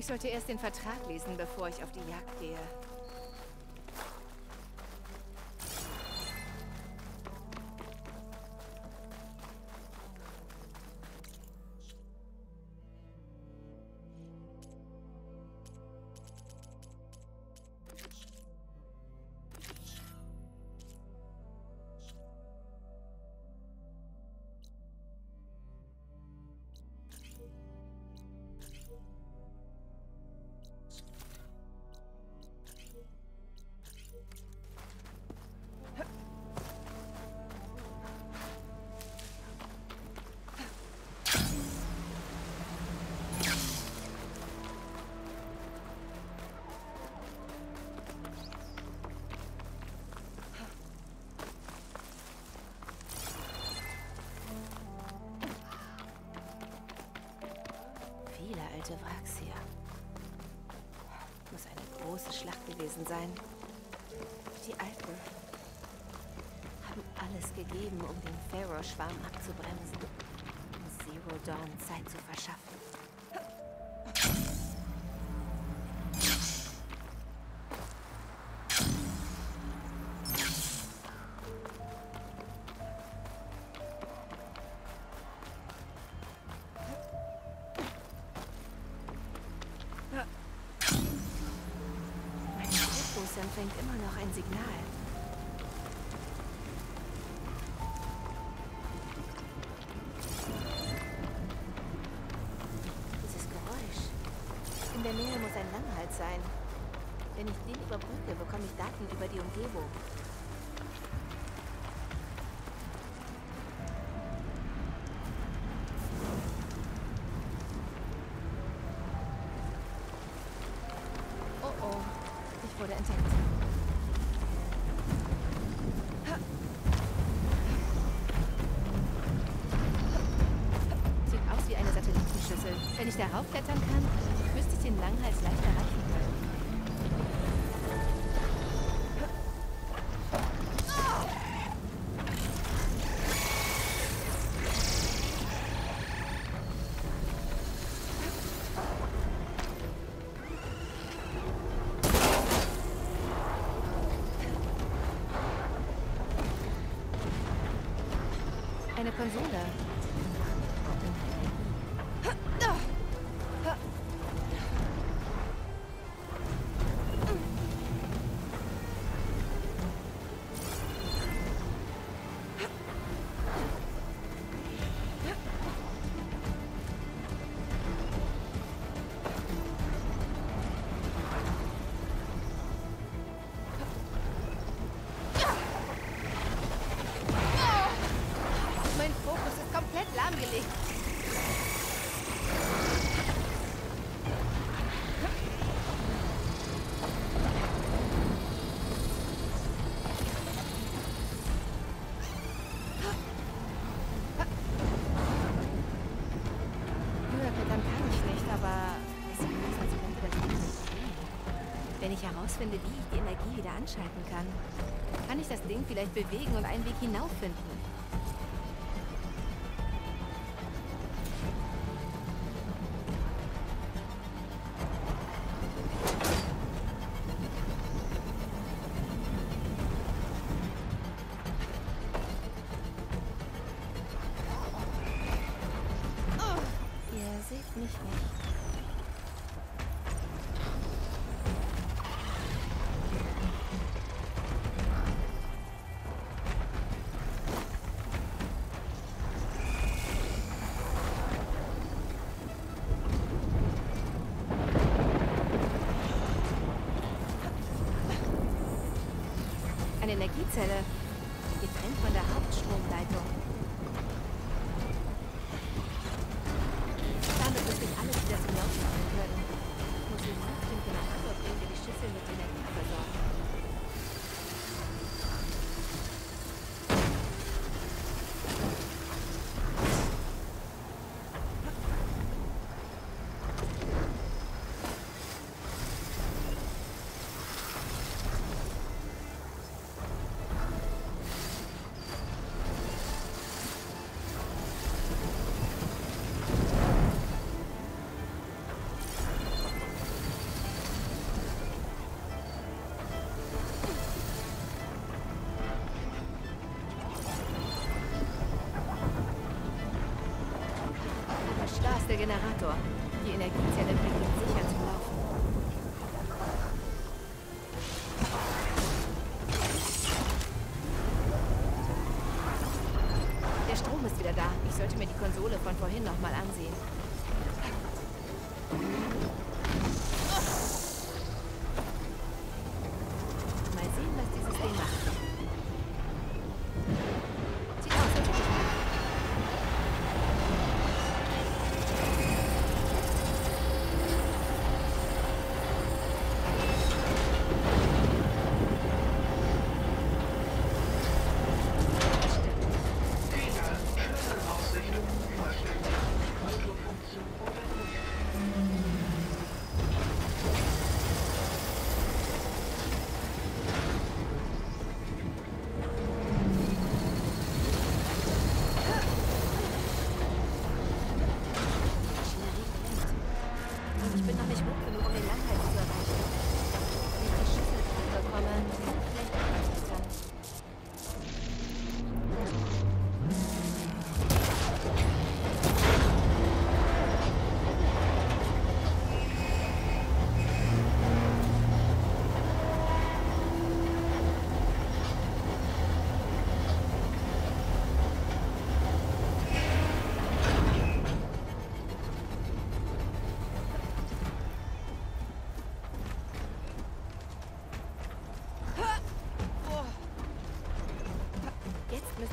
Ich sollte erst den Vertrag lesen, bevor ich auf die Jagd gehe. Gegeben, um den Pharaoh-Schwarm abzubremsen, um Zero Dawn Zeit zu verschaffen. Sein. Wenn ich den überbrücke, bekomme ich Daten über die Umgebung. Eine Konsole. Herausfinde, wie ich die Energie wieder anschalten kann, kann ich das Ding vielleicht bewegen und einen Weg hinauf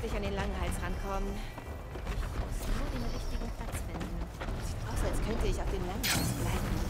dürfte an den langen Hals rankommen. Ich muss nur den richtigen Platz finden. Sieht aus, als könnte ich auf dem Langhals bleiben.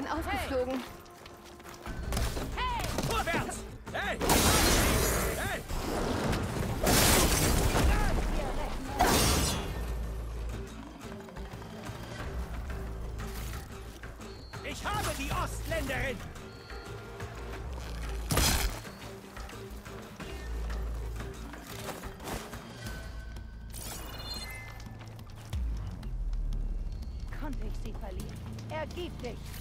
Bin aufgeflogen. Vorwärts! Hey! Hey! Ich habe die Ostländerin! Konnte ich sie verlieren? Ergib dich!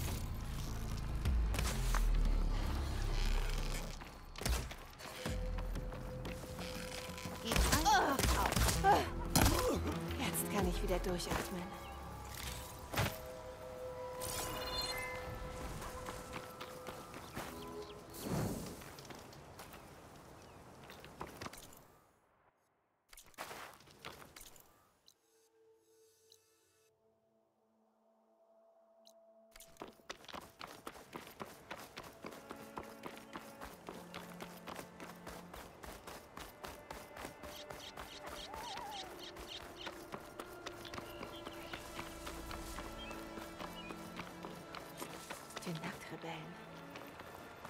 Die Nacktrebellen.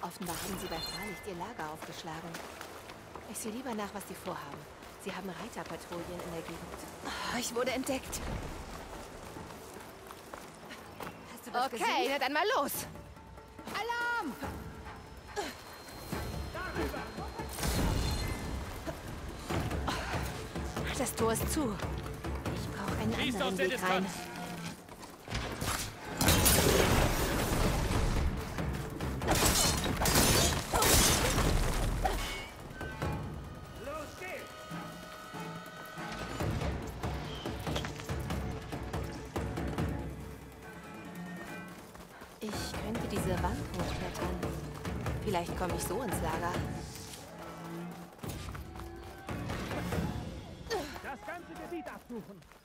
Offenbar haben sie bei Fahrlicht ihr Lager aufgeschlagen. Ich sehe lieber nach, was sie vorhaben. Sie haben Reiterpatrouillen in der Gegend. Ah, ich wurde entdeckt. Hast du das Okay, gesehen? dann mal los! Alarm! Das Tor ist zu. Ich brauche einen Schießt aus anderen der Weg rein. Distanz! Gebiet absuchen!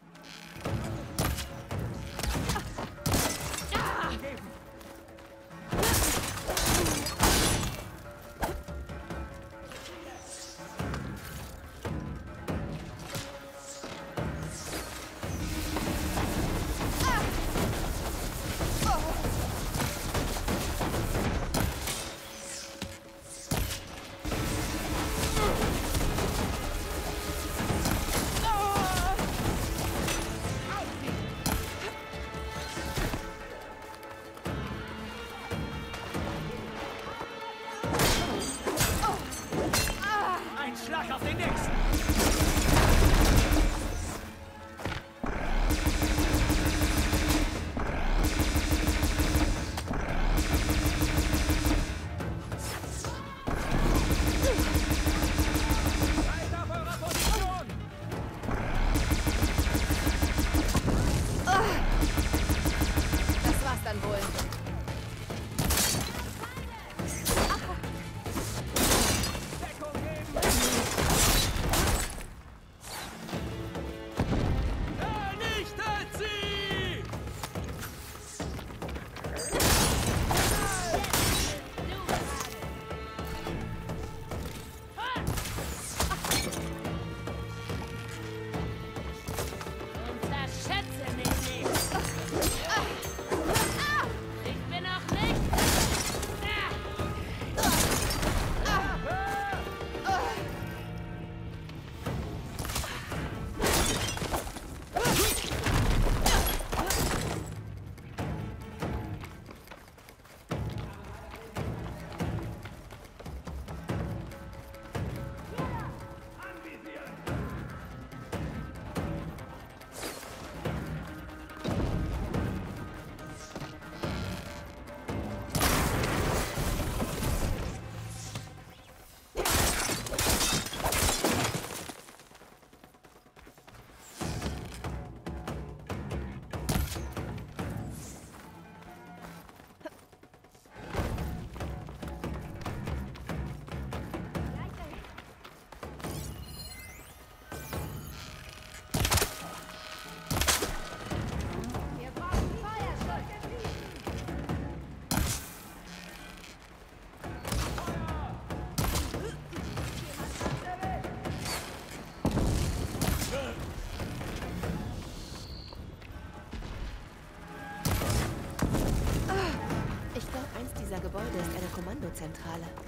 Kommandozentrale. was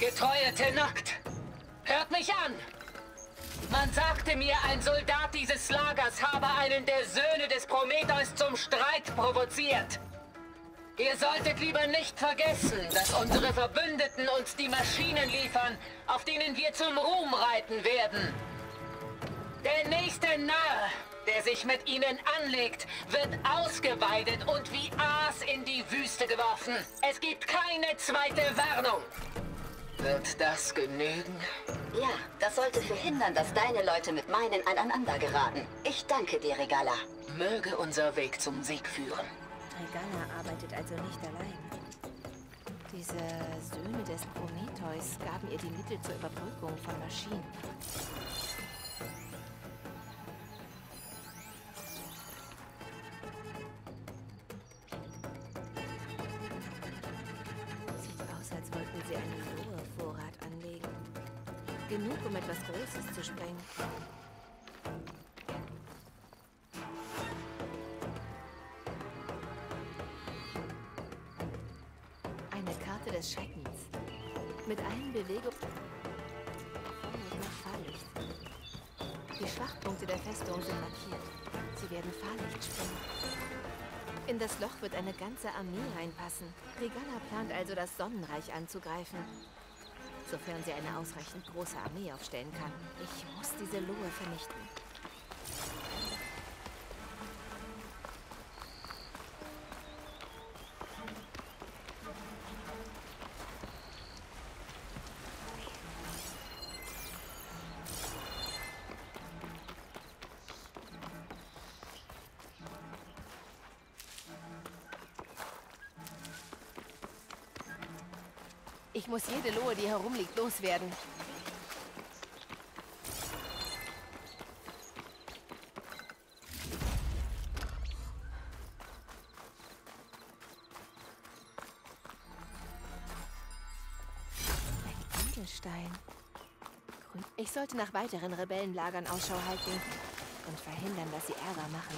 Getreue Tenakt, hört mich an! Man sagte mir, ein Soldat dieses Lagers habe einen der Söhne des Prometheus zum Streit provoziert. Ihr solltet lieber nicht vergessen, dass unsere Verbündeten uns die Maschinen liefern, auf denen wir zum Ruhm reiten werden. Der nächste Narr, der sich mit ihnen anlegt, wird ausgeweidet und wie Aas in die Wüste geworfen. Es gibt keine zweite Warnung. Wird das genügen? Ja, das sollte verhindern, dass deine Leute mit meinen aneinander geraten. Ich danke dir, Regala. Möge unser Weg zum Sieg führen. Trigana arbeitet also nicht allein. Diese Söhne des Prometheus gaben ihr die Mittel zur Überbrückung von Maschinen. Genug, um etwas Großes zu sprengen. Eine Karte des Schreckens. Mit allen Bewegungen Fahrlicht. Die Schwachpunkte der Festung sind markiert. Sie werden Fahrlicht springen. In das Loch wird eine ganze Armee reinpassen. Regala plant also, das Sonnenreich anzugreifen. Sofern sie eine ausreichend große Armee aufstellen kann. Ich muss diese Lohe vernichten. muss jede Lohe, die herumliegt, loswerden. Stein. Ich sollte nach weiteren Rebellenlagern Ausschau halten und verhindern, dass sie Ärger machen.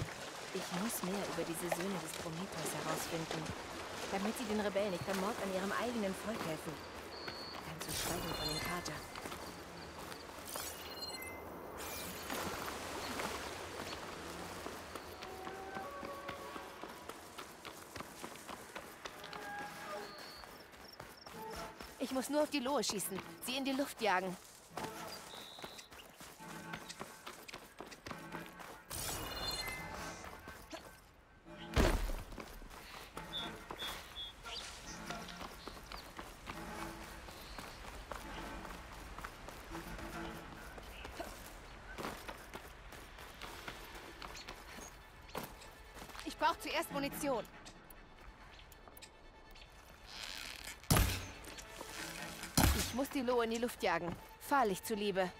Ich muss mehr über diese Söhne des Prometheus herausfinden, damit sie den Rebellen nicht beim Mord an ihrem eigenen Volk helfen. Zu schweigen von den Kaja. Ich muss nur auf die Lohe schießen, sie in die Luft jagen. Munition. Ich muss die Lohe in die Luft jagen. Fahrlich zuliebe.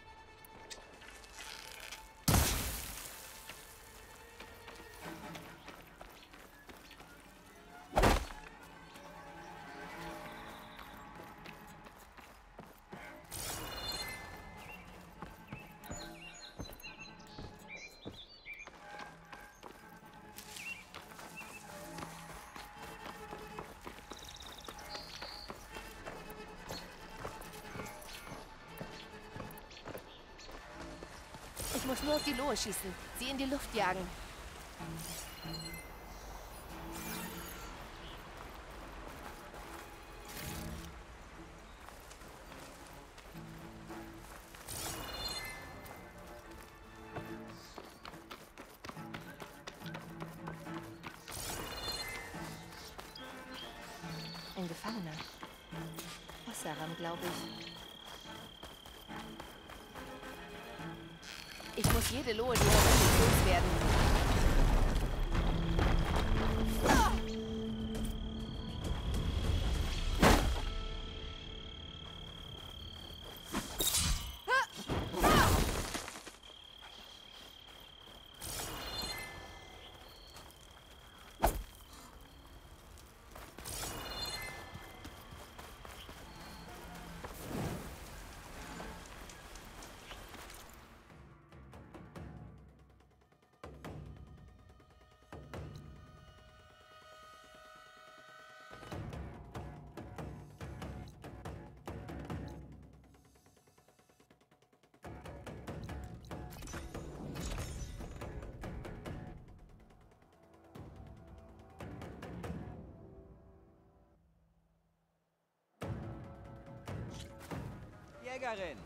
Ich muss nur auf die Lohe schießen, sie in die Luft jagen. Ich muss Jägerin,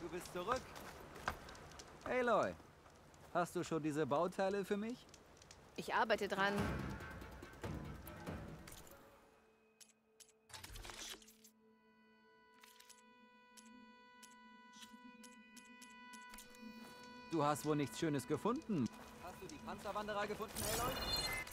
du bist zurück. Aloy, hast du schon diese Bauteile für mich? Ich arbeite dran. Du hast wohl nichts Schönes gefunden. Hast du die Panzerwanderer gefunden, Aloy?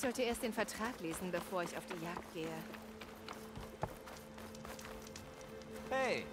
Ich sollte erst den Vertrag lesen, bevor ich auf die Jagd gehe. Hey!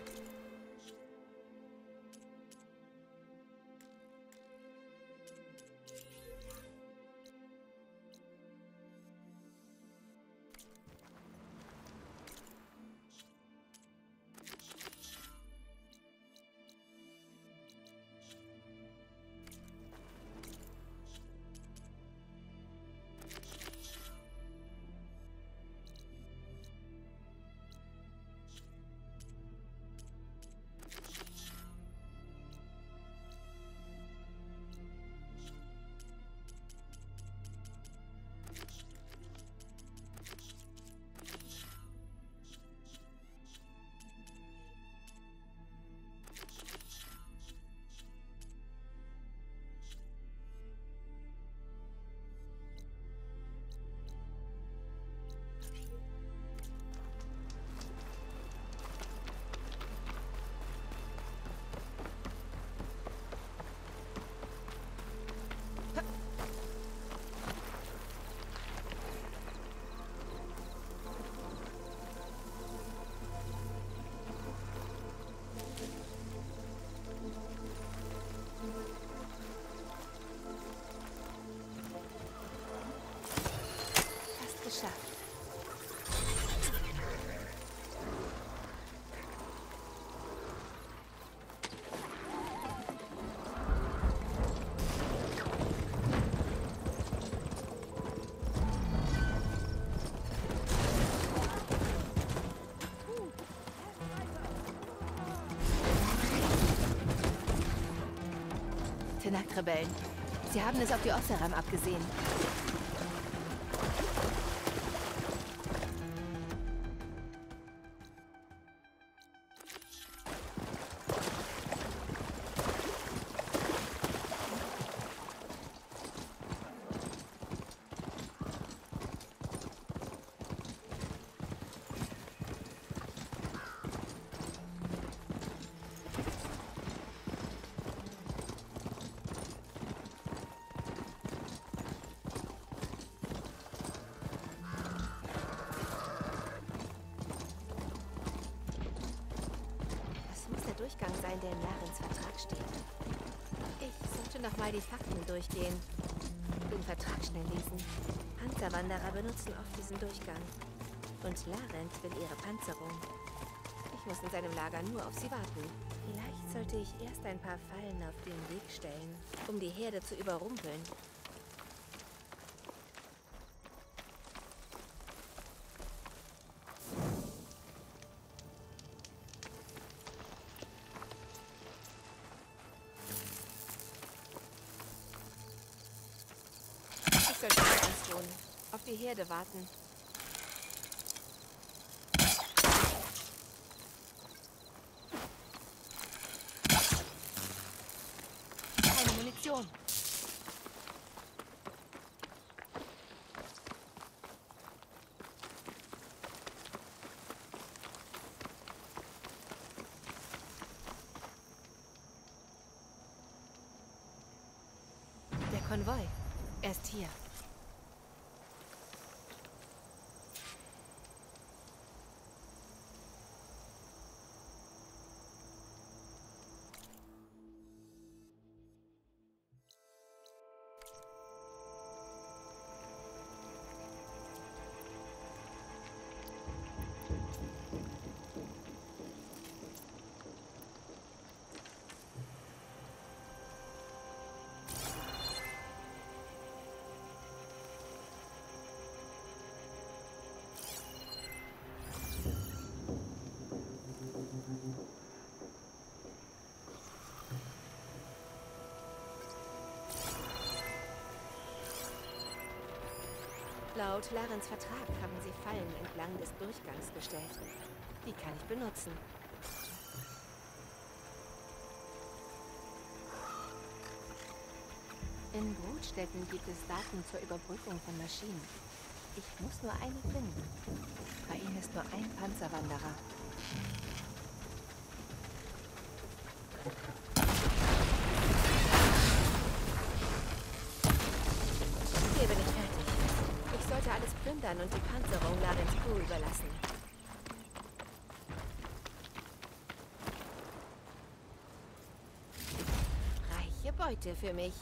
Tenakt-Rebellen. Sie haben es auf die Osseram abgesehen. Diesen Durchgang. Und Larent will ihre Panzerung. Ich muss in seinem Lager nur auf sie warten. Vielleicht sollte ich erst ein paar Fallen auf den Weg stellen, um die Herde zu überrumpeln. Ich sollte die Herde warten. Keine Munition. Der Konvoi. Er ist hier. Laut Larens Vertrag haben sie Fallen entlang des Durchgangs gestellt. Die kann ich benutzen. In Brutstätten gibt es Daten zur Überbrückung von Maschinen. Ich muss nur eine finden. Bei ihnen ist nur ein Panzerwanderer. Plündern und die Panzerung Larens Crew überlassen. Reiche Beute für mich.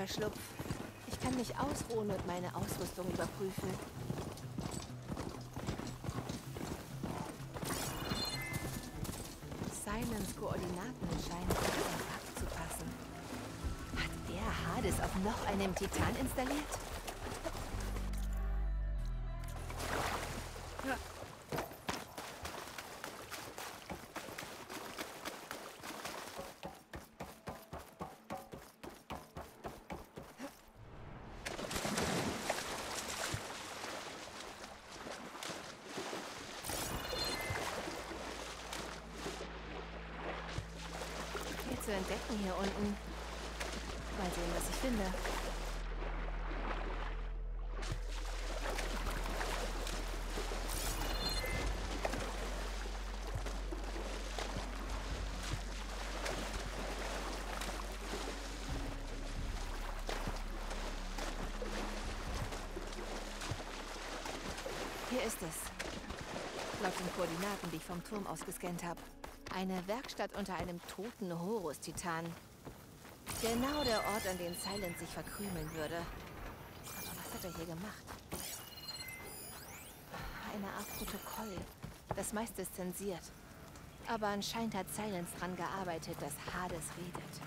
Unterschlupf. Ich kann mich ausruhen und meine Ausrüstung überprüfen. Simons Koordinaten scheinen passen. Hat der Hades auf noch einem Titan installiert? Hier unten. Mal sehen, was ich finde. Hier ist es. Laut den Koordinaten, die ich vom Turm aus gescannt habe. Eine Werkstatt unter einem toten Horus-Titan. Genau der Ort, an dem Silent sich verkrümeln würde. Aber was hat er hier gemacht? Eine Art Protokoll. Das meiste ist zensiert. Aber anscheinend hat Silence dran gearbeitet, dass Hades redet.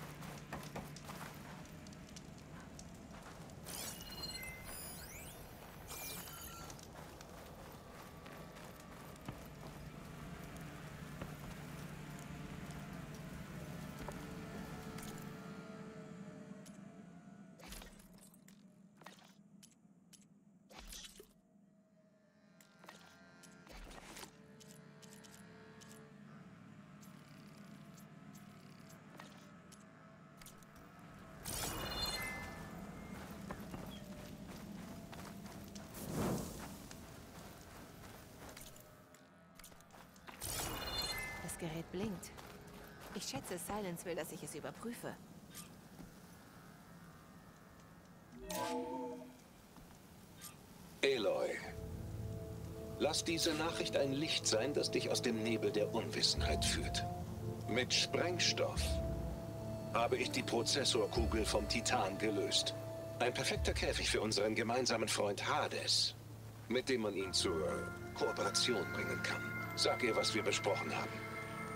Das Gerät blinkt. Ich schätze, Silence will, dass ich es überprüfe. Aloy, lass diese Nachricht ein Licht sein, das dich aus dem Nebel der Unwissenheit führt. Mit Sprengstoff habe ich die Prozessorkugel vom Titan gelöst. Ein perfekter Käfig für unseren gemeinsamen Freund Hades, mit dem man ihn zur Kooperation bringen kann. Sag ihr, was wir besprochen haben.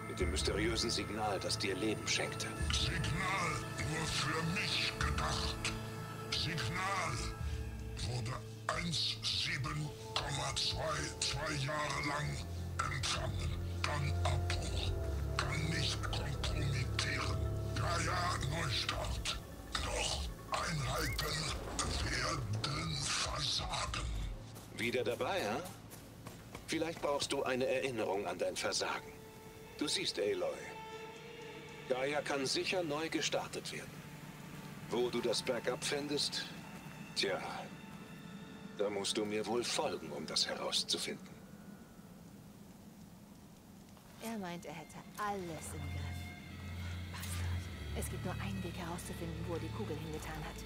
Mit dem mysteriösen Signal, das dir Leben schenkte. Signal nur für mich gedacht. Signal wurde 1,7,22 Jahre lang empfangen. Dann Abbruch. Kann nicht kompromittieren. Gaia Neustart. Doch Einheiten werden versagen. Wieder dabei, ja? Vielleicht brauchst du eine Erinnerung an dein Versagen. Du siehst, Aloy. Gaia kann sicher neu gestartet werden. Wo du das Backup findest? Tja, da musst du mir wohl folgen, um das herauszufinden. Er meint, er hätte alles im Griff. Bastard. Es gibt nur einen Weg herauszufinden, wo er die Kugel hingetan hat.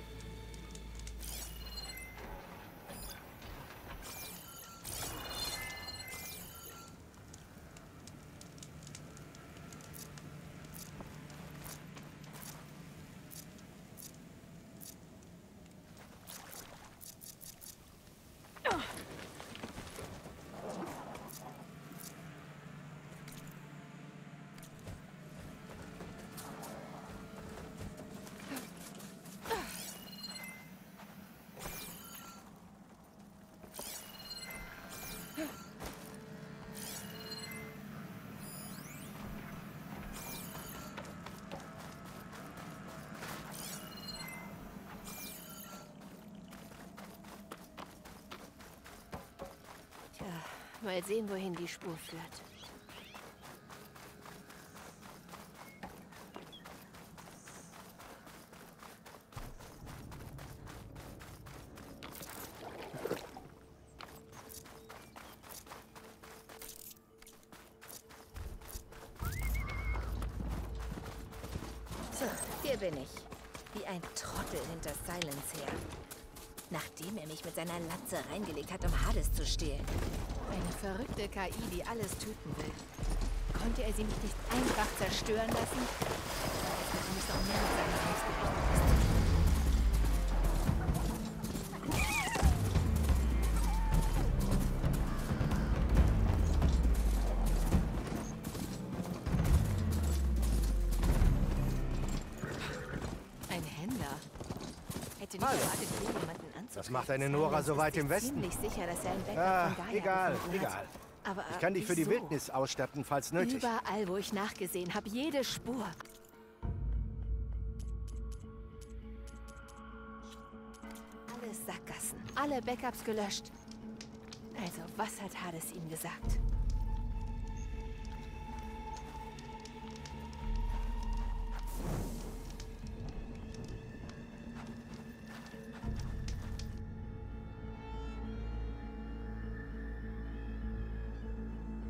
Tja, mal sehen, wohin die Spur führt. Hier bin ich. Wie ein Trottel hinter Silence her. Nachdem er mich mit seiner Lanze reingelegt hat, um Hades zu stehlen. Eine verrückte KI, die alles töten will. Konnte er sie nicht, nicht einfach zerstören lassen? Jetzt muss auch mehr mit seinem Selbstgericht macht eine Nora so weit im Westen? Ziemlich sicher, dass er Ah, egal, egal. Aber Ich kann dich für die? Wildnis ausstatten, falls nötig. Überall, wo ich nachgesehen habe, jede Spur. Alle Sackgassen, alle Backups gelöscht. Also, was hat Hades ihm gesagt?